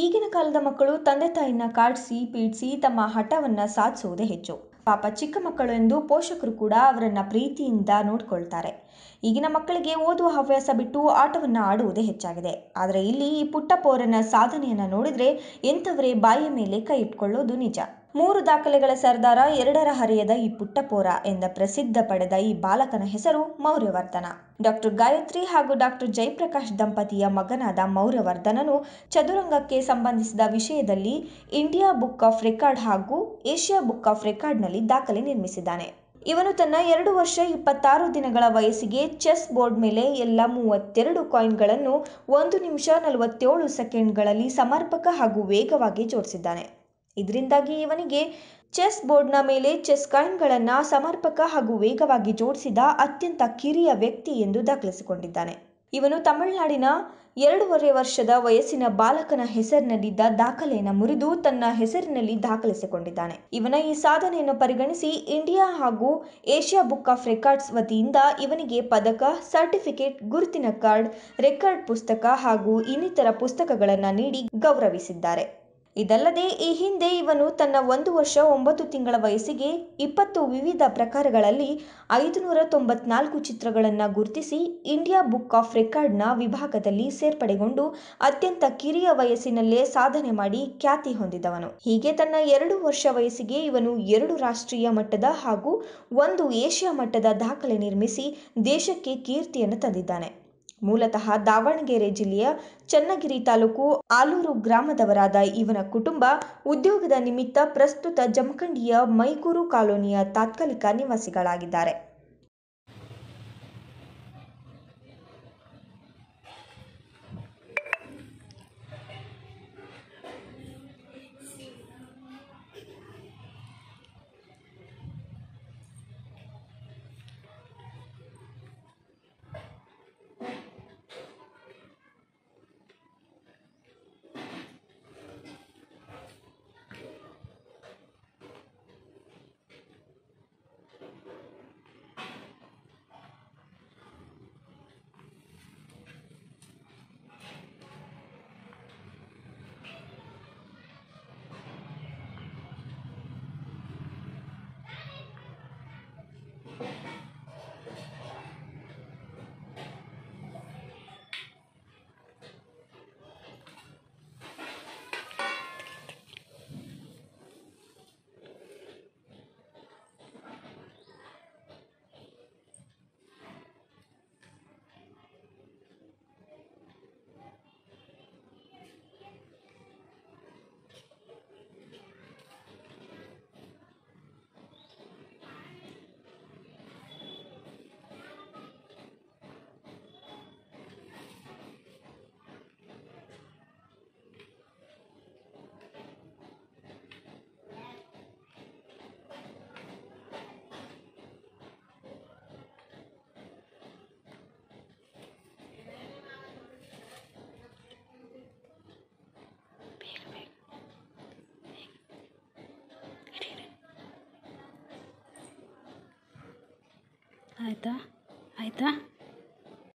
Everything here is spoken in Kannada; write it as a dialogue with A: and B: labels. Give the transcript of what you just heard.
A: ಈಗಿನ ಕಾಲದ ಮಕ್ಕಳು ತಂದೆ ತಾಯಿನ ಕಾಡಿಸಿ, ಪೀಡಿಸಿ ತಮ್ಮ ಹಠವನ್ನು ಸಾಧಿಸುವುದೇ ಹೆಚ್ಚು. ಪಾಪ ಚಿಕ್ಕ ಮಕ್ಕಳು ಎಂದು ಪೋಷಕರು ಕೂಡ ಅವರನ್ನು ಪ್ರೀತಿಯಿಂದ ನೋಡಿಕೊಳ್ತಾರೆ. ಈಗಿನ ಮಕ್ಕಳಿಗೆ ಓದುವ ಹವ್ಯಾಸ ಬಿಟ್ಟು ಆಟವನ್ನ ಆಡುವುದೇ ಹೆಚ್ಚಾಗಿದೆ. ಆದರೆ ಇಲ್ಲಿ ಈ ಪುಟ್ಟ ಪೋರನ ಸಾಧನೆಯನ್ನು ನೋಡಿದರೆ ಎಂಥವರೇ ಬಾಯಿಯ ಮೇಲೆ ಕೈ ಇಟ್ಕೊಳ್ಳೋದು ನಿಜ. ಮೂರು ದಾಖಲೆಗಳ ಸರ್ದಾರ, ಎರಡರ ಹರೆಯದ ಈ ಪುಟ್ಟ ಪೋರ ಎಂದ ಪ್ರಸಿದ್ಧ ಪಡೆದ ಈ ಬಾಲಕನ ಹೆಸರು ಮೌರ್ಯವರ್ಧನ. ಡಾಕ್ಟರ್ ಗಾಯತ್ರಿ ಹಾಗೂ ಡಾಕ್ಟರ್ ಜಯಪ್ರಕಾಶ್ ದಂಪತಿಯ ಮಗನಾದ ಮೌರ್ಯವರ್ಧನನು ಚದುರಂಗಕ್ಕೆ ಸಂಬಂಧಿಸಿದ ವಿಷಯದಲ್ಲಿ ಇಂಡಿಯಾ ಬುಕ್ ಆಫ್ ರೆಕಾರ್ಡ್ ಹಾಗೂ ಏಷ್ಯಾ ಬುಕ್ ಆಫ್ ರೆಕಾರ್ಡ್ನಲ್ಲಿ ದಾಖಲೆ ನಿರ್ಮಿಸಿದ್ದಾನೆ. ಇವನು ತನ್ನ ಎರಡು ವರ್ಷ ಇಪ್ಪತ್ತಾರು ದಿನಗಳ ವಯಸ್ಸಿಗೆ ಚೆಸ್ ಬೋರ್ಡ್ ಮೇಲೆ ಎಲ್ಲ ಮೂವತ್ತೆರಡು ಕಾಯಿನ್ಗಳನ್ನು ಒಂದು ನಿಮಿಷ ನಲವತ್ತೇಳು ಸೆಕೆಂಡ್ಗಳಲ್ಲಿ ಸಮರ್ಪಕ ಹಾಗೂ ವೇಗವಾಗಿ ಜೋಡಿಸಿದ್ದಾನೆ. ಇದರಿಂದಾಗಿ ಇವನಿಗೆ ಚೆಸ್ ಬೋರ್ಡ್ನ ಮೇಲೆ ಚೆಸ್ ಕಾಯಿನ್ಗಳನ್ನು ಸಮರ್ಪಕ ಹಾಗೂ ವೇಗವಾಗಿ ಜೋಡಿಸಿದ ಅತ್ಯಂತ ಕಿರಿಯ ವ್ಯಕ್ತಿ ಎಂದು ದಾಖಲಿಸಿಕೊಂಡಿದ್ದಾನೆ. ಇವನು ತಮಿಳುನಾಡಿನ ಎರಡೂವರೆ ವರ್ಷದ ವಯಸ್ಸಿನ ಬಾಲಕನ ಹೆಸರಿನಲ್ಲಿದ್ದ ದಾಖಲೆಯನ್ನು ಮುರಿದು ತನ್ನ ಹೆಸರಿನಲ್ಲಿ ದಾಖಲಿಸಿಕೊಂಡಿದ್ದಾನೆ. ಇವನ ಈ ಸಾಧನೆಯನ್ನು ಪರಿಗಣಿಸಿ ಇಂಡಿಯಾ ಹಾಗೂ ಏಷ್ಯಾ ಬುಕ್ ಆಫ್ ರೆಕಾರ್ಡ್ಸ್ ವತಿಯಿಂದ ಇವನಿಗೆ ಪದಕ, ಸರ್ಟಿಫಿಕೇಟ್, ಗುರುತಿನ ಕಾರ್ಡ್, ರೆಕಾರ್ಡ್ ಪುಸ್ತಕ ಹಾಗೂ ಇನ್ನಿತರ ಪುಸ್ತಕಗಳನ್ನು ನೀಡಿ ಗೌರವಿಸಿದ್ದಾರೆ. ಇದಲ್ಲದೆ ಈ ಹಿಂದೆ ಇವನು ತನ್ನ ಒಂದು ವರ್ಷ ಒಂಬತ್ತು ತಿಂಗಳ ವಯಸ್ಸಿಗೆ ಇಪ್ಪತ್ತು ವಿವಿಧ ಪ್ರಕಾರಗಳಲ್ಲಿ ಐದುನೂರ ತೊಂಬತ್ನಾಲ್ಕು ಚಿತ್ರಗಳನ್ನು ಗುರುತಿಸಿ ಇಂಡಿಯಾ ಬುಕ್ ಆಫ್ ರೆಕಾರ್ಡ್ನ ವಿಭಾಗದಲ್ಲಿ ಸೇರ್ಪಡೆಗೊಂಡು ಅತ್ಯಂತ ಕಿರಿಯ ವಯಸ್ಸಿನಲ್ಲೇ ಸಾಧನೆ ಮಾಡಿ ಖ್ಯಾತಿ ಹೊಂದಿದವನು. ಹೀಗೆ ತನ್ನ ಎರಡು ವರ್ಷ ವಯಸ್ಸಿಗೆ ಇವನು ಎರಡು ರಾಷ್ಟ್ರೀಯ ಮಟ್ಟದ ಹಾಗೂ ಒಂದು ಏಷ್ಯಾ ಮಟ್ಟದ ದಾಖಲೆ ನಿರ್ಮಿಸಿ ದೇಶಕ್ಕೆ ಕೀರ್ತಿಯನ್ನು ತಂದಿದ್ದಾನೆ. ಮೂಲತಃ ದಾವಣಗೆರೆ ಜಿಲ್ಲೆಯ ಚನ್ನಗಿರಿ ತಾಲೂಕು ಆಲೂರು ಗ್ರಾಮದವರಾದ ಇವನ ಕುಟುಂಬ ಉದ್ಯೋಗದ ನಿಮಿತ್ತ ಪ್ರಸ್ತುತ ಜಮಖಂಡಿಯ ಮೈಗೂರು ಕಾಲೋನಿಯ ತಾತ್ಕಾಲಿಕ ನಿವಾಸಿಗಳಾಗಿದ್ದಾರೆ.
B: ಆಯಿತಾ? ಆಯಿತಾ?